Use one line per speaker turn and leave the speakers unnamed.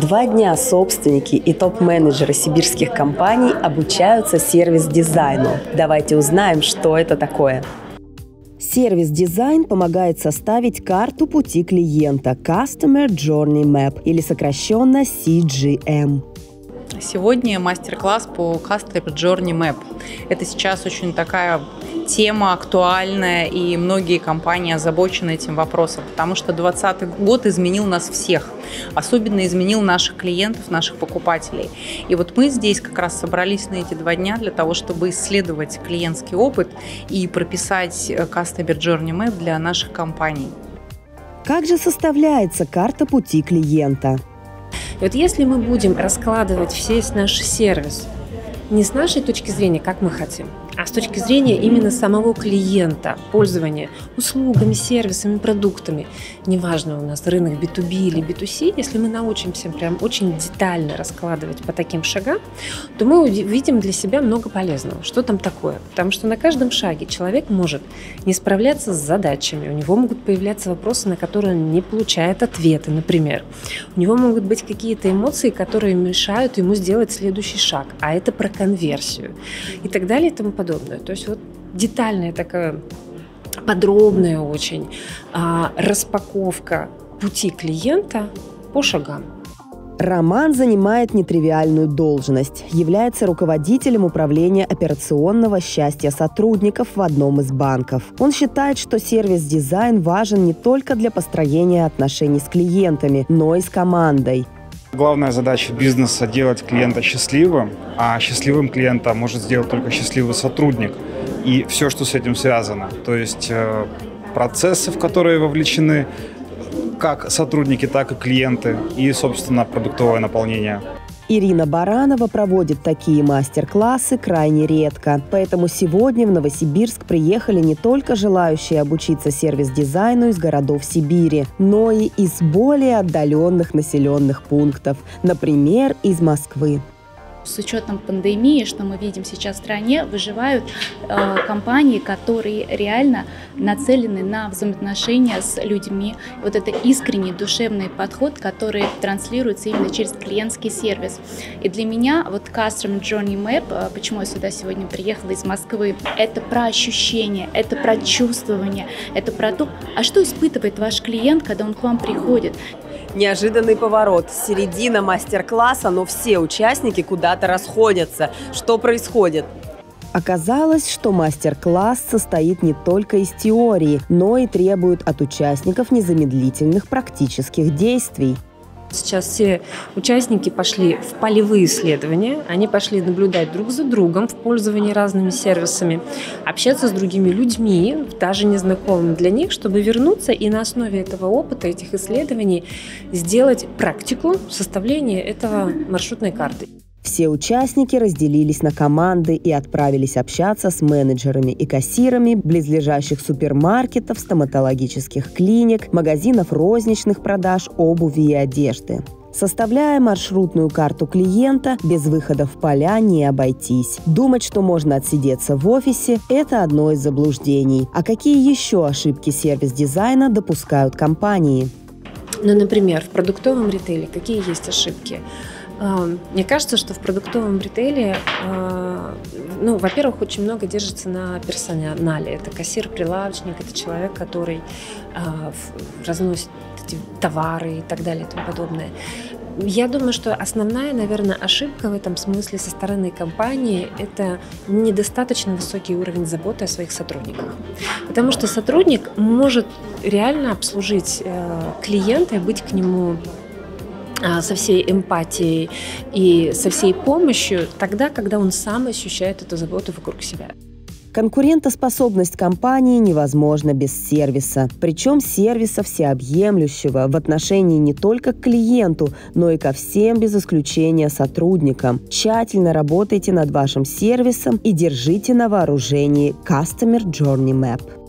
Два дня собственники и топ-менеджеры сибирских компаний обучаются сервис-дизайну. Давайте узнаем, что это такое. Сервис-дизайн помогает составить карту пути клиента Customer Journey Map или сокращенно CGM.
Сегодня мастер-класс по Customer Journey Map. Это сейчас очень такая тема актуальная, и многие компании озабочены этим вопросом, потому что 2020 год изменил нас всех. Особенно изменил наших клиентов, наших покупателей. И вот мы здесь как раз собрались на эти два дня для того, чтобы исследовать клиентский опыт и прописать Customer Journey Map для наших компаний.
Как же составляется карта пути клиента?
И вот если мы будем раскладывать весь наш сервис не с нашей точки зрения, как мы хотим, а с точки зрения именно самого клиента, пользования услугами, сервисами, продуктами. Неважно, у нас рынок B2B или B2C, если мы научимся прям очень детально раскладывать по таким шагам, то мы увидим для себя много полезного. Что там такое? Потому что на каждом шаге человек может не справляться с задачами, у него могут появляться вопросы, на которые он не получает ответы, например. У него могут быть какие-то эмоции, которые мешают ему сделать следующий шаг, а это про конверсию и так далее и тому подобное подобное. То есть вот детальная такая подробная очень а, распаковка пути клиента по шагам.
Роман занимает нетривиальную должность, является руководителем управления операционного счастья сотрудников в одном из банков. Он считает, что сервис-дизайн важен не только для построения отношений с клиентами, но и с командой.
Главная задача бизнеса – делать клиента счастливым, а счастливым клиента может сделать только счастливый сотрудник и все, что с этим связано. То есть э, процессы, в которые вовлечены как сотрудники, так и клиенты и, собственно, продуктовое наполнение.
Ирина Баранова проводит такие мастер-классы крайне редко. Поэтому сегодня в Новосибирск приехали не только желающие обучиться сервис-дизайну из городов Сибири, но и из более отдаленных населенных пунктов, например, из Москвы
с учетом пандемии, что мы видим сейчас в стране, выживают э, компании, которые реально нацелены на взаимоотношения с людьми. Вот это искренний душевный подход, который транслируется именно через клиентский сервис. И для меня вот Custom Journey Map, э, почему я сюда сегодня приехала из Москвы, это про ощущение, это про чувствование, это про то, а что испытывает ваш клиент, когда он к вам приходит.
Неожиданный поворот. Середина мастер-класса, но все участники куда-то расходятся. Что происходит? Оказалось, что мастер-класс состоит не только из теории, но и требует от участников незамедлительных практических действий.
Сейчас все участники пошли в полевые исследования, они пошли наблюдать друг за другом в пользовании разными сервисами, общаться с другими людьми, даже незнакомыми для них, чтобы вернуться и на основе этого опыта, этих исследований сделать практику составления этого маршрутной карты.
Все участники разделились на команды и отправились общаться с менеджерами и кассирами близлежащих супермаркетов, стоматологических клиник, магазинов розничных продаж обуви и одежды. Составляя маршрутную карту клиента, без выхода в поля не обойтись. Думать, что можно отсидеться в офисе – это одно из заблуждений. А какие еще ошибки сервис-дизайна допускают компании?
Ну, например, в продуктовом ритейле какие есть ошибки? Мне кажется, что в продуктовом ритейле, а, ну, во-первых, очень много держится на персонале. Это кассир, прилавочник, это человек, который а, разносит эти товары и так далее и тому подобное. Я думаю, что основная, наверное, ошибка в этом смысле со стороны компании – это недостаточно высокий уровень заботы о своих сотрудниках. Потому что сотрудник может реально обслужить э, клиента и быть к нему со всей эмпатией и со всей помощью тогда, когда он сам ощущает эту заботу вокруг себя.
Конкурентоспособность компании невозможна без сервиса. Причем сервиса всеобъемлющего в отношении не только к клиенту, но и ко всем без исключения сотрудникам. Тщательно работайте над вашим сервисом и держите на вооружении Customer Journey Map.